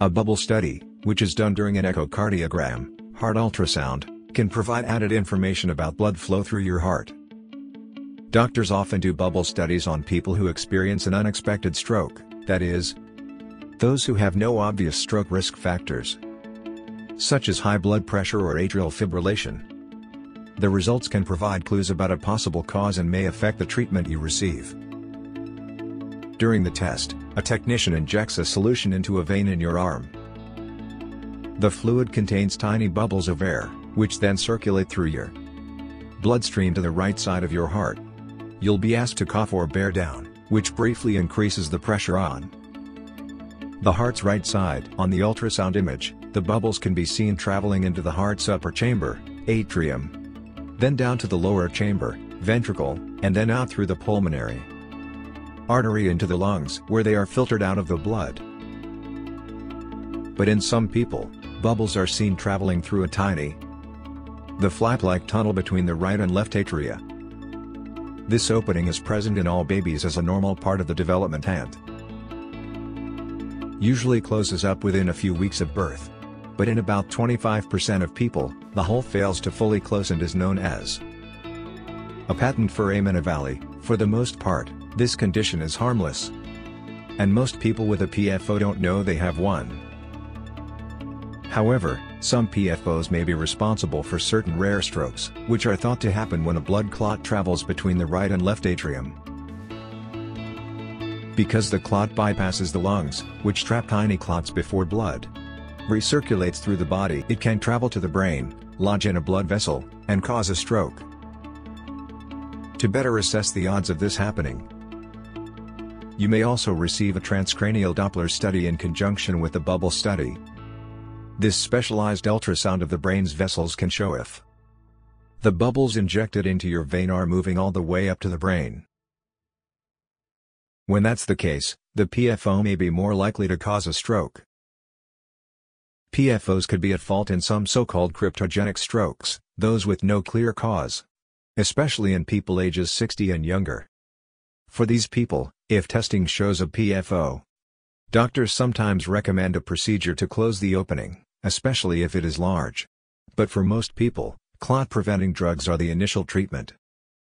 A bubble study, which is done during an echocardiogram, heart ultrasound, can provide added information about blood flow through your heart. Doctors often do bubble studies on people who experience an unexpected stroke, that is, those who have no obvious stroke risk factors, such as high blood pressure or atrial fibrillation. The results can provide clues about a possible cause and may affect the treatment you receive. During the test, a technician injects a solution into a vein in your arm. The fluid contains tiny bubbles of air, which then circulate through your bloodstream to the right side of your heart. You'll be asked to cough or bear down, which briefly increases the pressure on the heart's right side. On the ultrasound image, the bubbles can be seen traveling into the heart's upper chamber, atrium, then down to the lower chamber, ventricle, and then out through the pulmonary artery into the lungs where they are filtered out of the blood. But in some people, bubbles are seen traveling through a tiny, the flap-like tunnel between the right and left atria. This opening is present in all babies as a normal part of the development and usually closes up within a few weeks of birth. But in about 25% of people, the hole fails to fully close and is known as a patent foramen ovale. For the most part, this condition is harmless. And most people with a PFO don't know they have one. However, some PFOs may be responsible for certain rare strokes, which are thought to happen when a blood clot travels between the right and left atrium. Because the clot bypasses the lungs, which trap tiny clots before blood recirculates through the body, it can travel to the brain, lodge in a blood vessel, and cause a stroke. To better assess the odds of this happening, you may also receive a transcranial Doppler study in conjunction with the bubble study, this specialized ultrasound of the brain's vessels can show if the bubbles injected into your vein are moving all the way up to the brain. When that's the case, the PFO may be more likely to cause a stroke. PFOs could be at fault in some so-called cryptogenic strokes, those with no clear cause. Especially in people ages 60 and younger. For these people, if testing shows a PFO, doctors sometimes recommend a procedure to close the opening especially if it is large. But for most people, clot-preventing drugs are the initial treatment.